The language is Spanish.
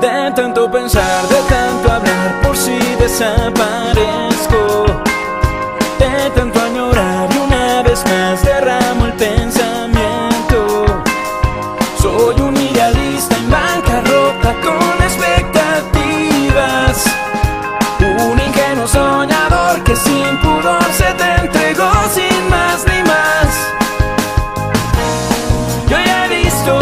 De tanto pensar, de tanto hablar Por si desaparezco. De tanto añorar y una vez más derramo el pensamiento. Soy un idealista en bancarrota con expectativas. Un ingenuo soñador que sin pudor se te entregó sin más ni más. Yo ya he visto